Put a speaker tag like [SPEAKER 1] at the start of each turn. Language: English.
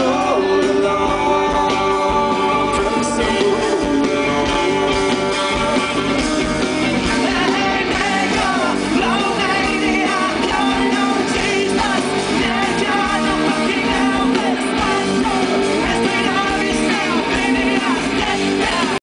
[SPEAKER 1] Oh.